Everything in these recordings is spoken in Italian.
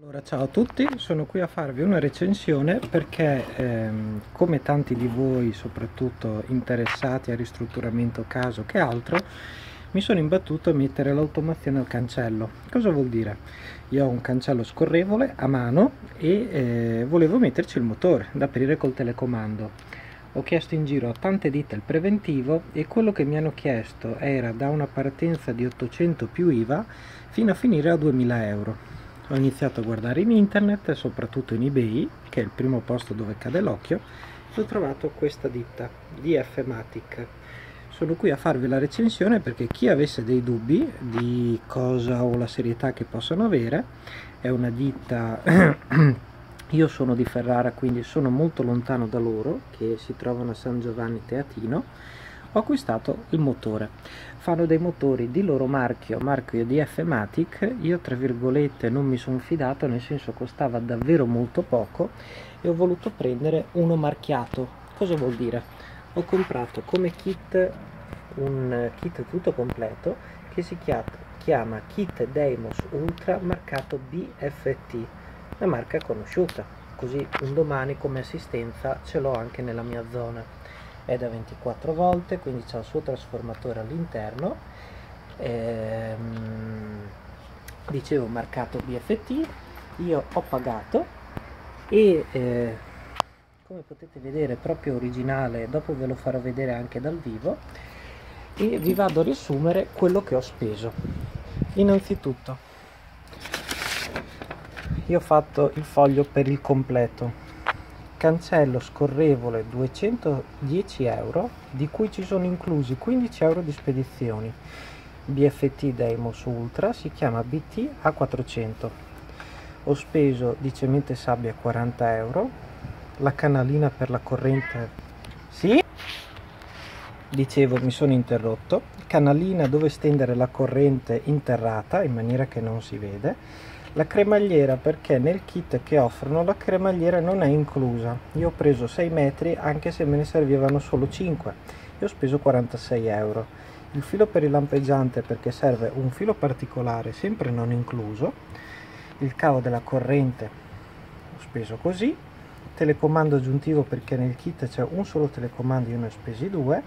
Allora, ciao a tutti, sono qui a farvi una recensione perché ehm, come tanti di voi, soprattutto interessati a ristrutturamento caso che altro, mi sono imbattuto a mettere l'automazione al cancello. Cosa vuol dire? Io ho un cancello scorrevole a mano e eh, volevo metterci il motore da aprire col telecomando. Ho chiesto in giro a tante ditte il preventivo e quello che mi hanno chiesto era da una partenza di 800 più IVA fino a finire a 2000 euro. Ho iniziato a guardare in internet, soprattutto in eBay, che è il primo posto dove cade l'occhio, ho trovato questa ditta, DF Matic sono qui a farvi la recensione perché chi avesse dei dubbi di cosa o la serietà che possono avere è una ditta io sono di Ferrara quindi sono molto lontano da loro che si trovano a San Giovanni Teatino ho acquistato il motore. Fanno dei motori di loro marchio marchio DF Matic. Io tra virgolette non mi sono fidato nel senso costava davvero molto poco e ho voluto prendere uno marchiato. Cosa vuol dire? Ho comprato come kit un kit tutto completo che si chiama kit Deimos Ultra marcato BFT una marca conosciuta. Così un domani come assistenza ce l'ho anche nella mia zona è da 24 volte quindi c'è il suo trasformatore all'interno. Ehm, dicevo marcato BFT io ho pagato e eh, come potete vedere proprio originale dopo ve lo farò vedere anche dal vivo e vi vado a riassumere quello che ho speso. Innanzitutto io ho fatto il foglio per il completo cancello scorrevole 210 euro di cui ci sono inclusi 15 euro di spedizioni. BFT Deimos Ultra si chiama BT A400 ho speso di cemento e sabbia 40 euro. La canalina per la corrente sì? Dicevo mi sono interrotto. Canalina dove stendere la corrente interrata in maniera che non si vede la cremagliera perché nel kit che offrono la cremagliera non è inclusa. Io ho preso 6 metri anche se me ne servivano solo 5 e ho speso 46 euro. Il filo per il lampeggiante perché serve un filo particolare sempre non incluso. Il cavo della corrente ho speso così. Telecomando aggiuntivo perché nel kit c'è un solo telecomando io ne ho spesi due.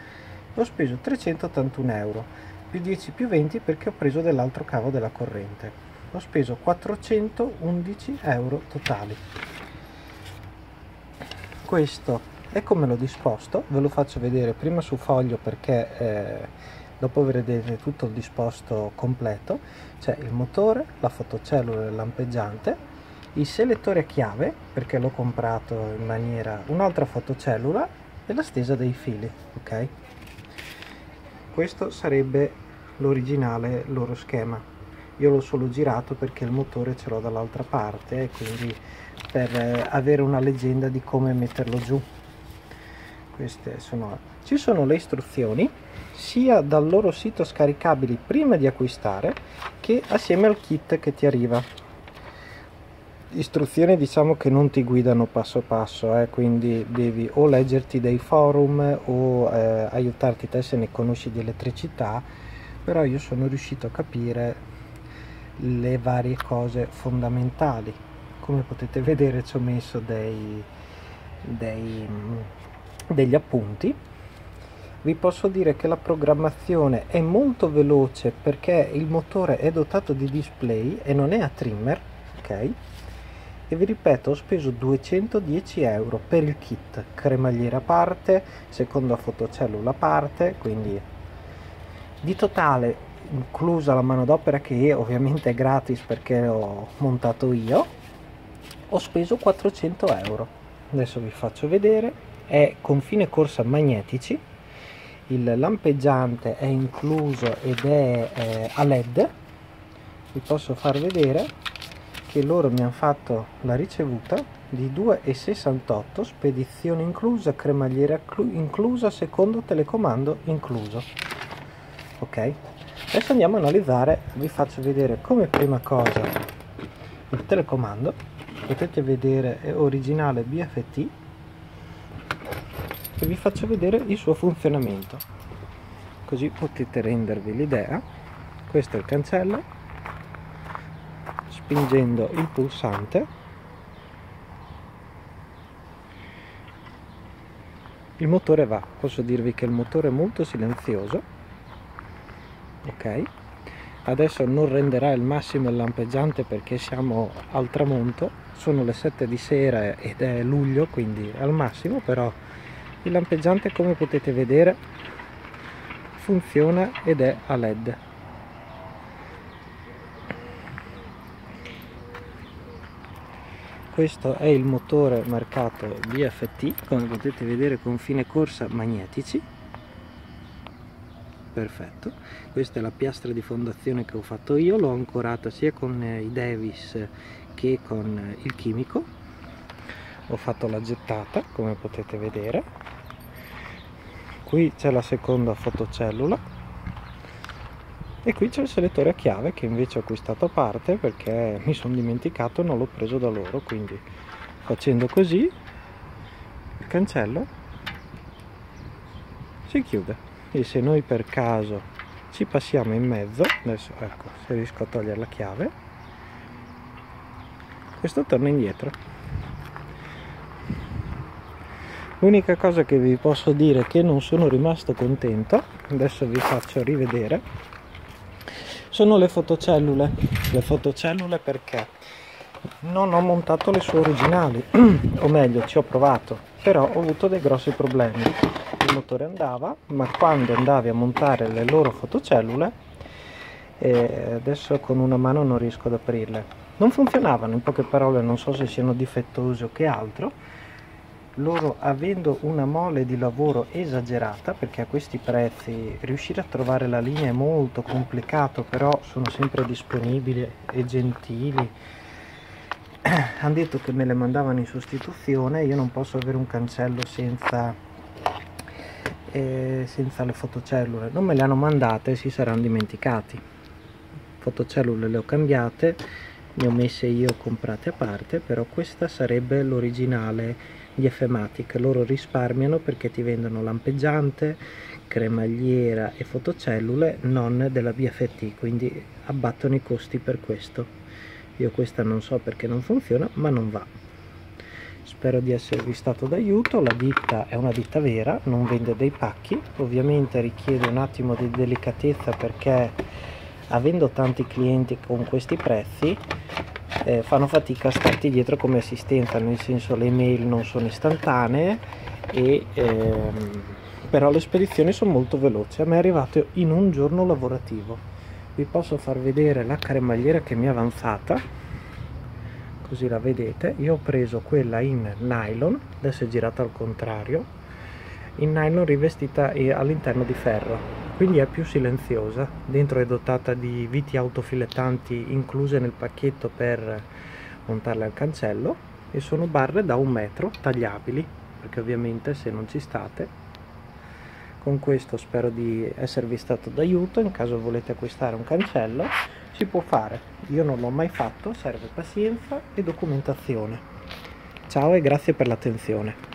Ho speso 381 euro. Più 10 più 20 perché ho preso dell'altro cavo della corrente ho speso 411 euro totali. Questo è come l'ho disposto ve lo faccio vedere prima su foglio perché eh, dopo vedrete tutto il disposto completo. C'è il motore la fotocellula lampeggiante il selettore a chiave perché l'ho comprato in maniera un'altra fotocellula e la stesa dei fili ok? Questo sarebbe l'originale loro schema io l'ho solo girato perché il motore ce l'ho dall'altra parte e quindi per eh, avere una leggenda di come metterlo giù. Queste sono ci sono le istruzioni sia dal loro sito scaricabili prima di acquistare che assieme al kit che ti arriva. Istruzioni diciamo che non ti guidano passo passo eh, quindi devi o leggerti dei forum o eh, aiutarti te se ne conosci di elettricità però io sono riuscito a capire le varie cose fondamentali come potete vedere ci ho messo dei, dei, degli appunti. Vi posso dire che la programmazione è molto veloce perché il motore è dotato di display e non è a trimmer ok? E vi ripeto ho speso 210 euro per il kit. Cremagliera a parte seconda fotocellula a parte quindi di totale inclusa la manodopera che ovviamente è gratis perché l'ho montato io ho speso 400 euro. Adesso vi faccio vedere. È con fine corsa magnetici. Il lampeggiante è incluso ed è eh, a led. Vi posso far vedere che loro mi hanno fatto la ricevuta di 2,68 spedizione inclusa cremagliera inclusa secondo telecomando incluso. Ok adesso andiamo a analizzare vi faccio vedere come prima cosa il telecomando. Potete vedere è originale BFT e vi faccio vedere il suo funzionamento. Così potete rendervi l'idea. Questo è il cancello spingendo il pulsante. Il motore va posso dirvi che il motore è molto silenzioso ok? Adesso non renderà il massimo il lampeggiante perché siamo al tramonto. Sono le 7 di sera ed è luglio quindi al massimo però il lampeggiante come potete vedere funziona ed è a led. Questo è il motore marcato BFT come potete vedere con fine corsa magnetici perfetto. Questa è la piastra di fondazione che ho fatto io. L'ho ancorata sia con i Davis che con il chimico. Ho fatto la gettata come potete vedere. Qui c'è la seconda fotocellula. E qui c'è il selettore a chiave che invece ho acquistato a parte perché mi sono dimenticato e non l'ho preso da loro. Quindi facendo così il cancello si chiude e se noi per caso ci passiamo in mezzo adesso ecco se riesco a togliere la chiave questo torna indietro. L'unica cosa che vi posso dire è che non sono rimasto contento. Adesso vi faccio rivedere. Sono le fotocellule. Le fotocellule perché non ho montato le sue originali. O meglio ci ho provato però ho avuto dei grossi problemi il motore andava ma quando andavi a montare le loro fotocellule eh, adesso con una mano non riesco ad aprirle. Non funzionavano in poche parole non so se siano difettosi o che altro. Loro avendo una mole di lavoro esagerata perché a questi prezzi riuscire a trovare la linea è molto complicato però sono sempre disponibili e gentili. Hanno detto che me le mandavano in sostituzione io non posso avere un cancello senza eh, senza le fotocellule. Non me le hanno mandate si saranno dimenticati fotocellule le ho cambiate ne ho messe io comprate a parte però questa sarebbe l'originale gli Fmatic. Loro risparmiano perché ti vendono lampeggiante cremagliera e fotocellule non della BFT quindi abbattono i costi per questo. Io questa non so perché non funziona ma non va spero di esservi stato d'aiuto la ditta è una ditta vera non vende dei pacchi ovviamente richiede un attimo di delicatezza perché avendo tanti clienti con questi prezzi eh, fanno fatica a starti dietro come assistenza, nel senso le mail non sono istantanee, e, ehm, però le spedizioni sono molto veloci. A me è arrivato in un giorno lavorativo. Vi posso far vedere la cremagliera che mi è avanzata, così la vedete. Io ho preso quella in nylon, adesso è girata al contrario, in nylon rivestita all'interno di ferro. Quindi è più silenziosa. Dentro è dotata di viti autofilettanti incluse nel pacchetto per montarle al cancello e sono barre da un metro tagliabili perché ovviamente se non ci state con questo spero di esservi stato d'aiuto. In caso volete acquistare un cancello si può fare io non l'ho mai fatto serve pazienza e documentazione. Ciao e grazie per l'attenzione